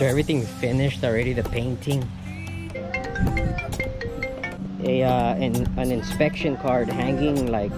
everything finished already, the painting. A uh, an, an inspection card hanging like